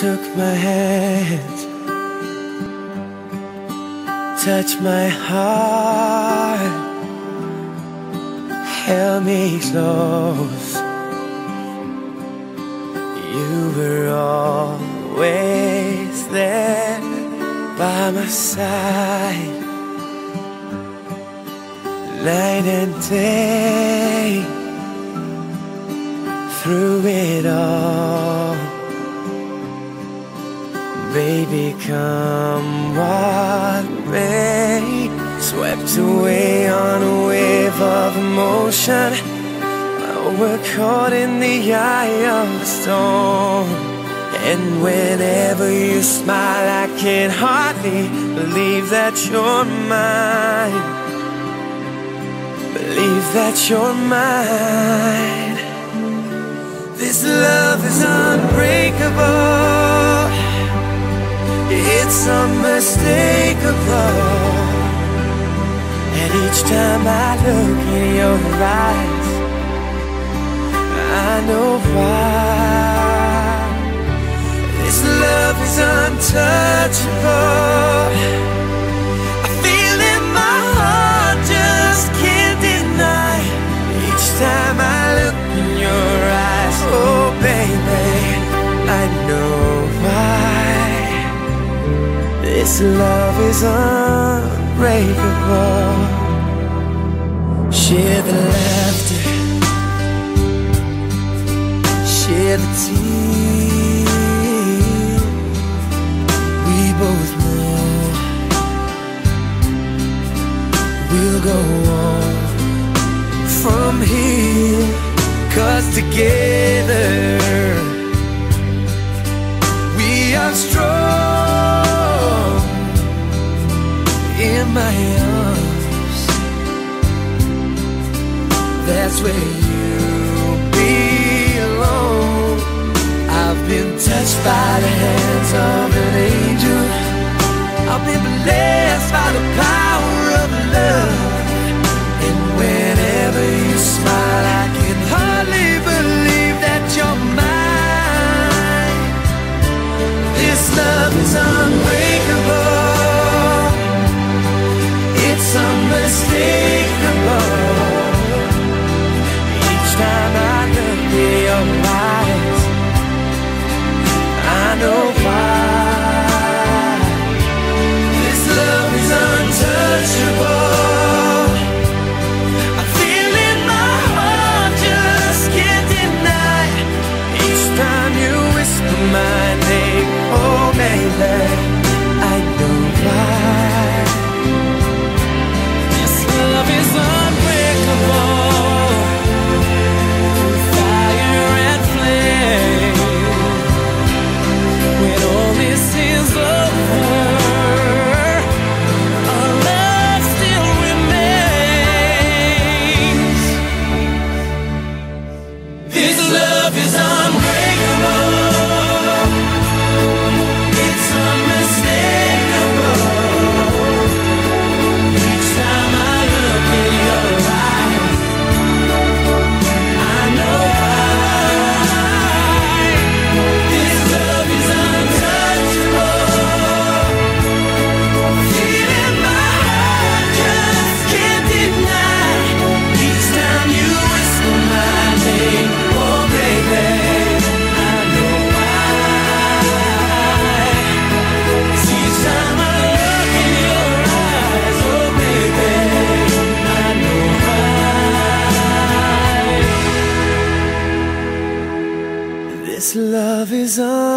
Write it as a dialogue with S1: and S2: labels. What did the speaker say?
S1: took my hand, touched my heart, held me close. You were always there by my side, night and day, through it all. Baby, come what may Swept away on a wave of emotion. We're caught in the eye of the storm. And whenever you smile I can hardly believe that you're mine. Believe that you're mine. This love is unbreakable it's unmistakable And each time I look in your eyes I know why. This love is untouchable this love is unbreakable. Share the laughter, share the tears. We both know we'll go on from here. Cause together That's where you belong. I've been touched by the hands in love is unbreakable. is a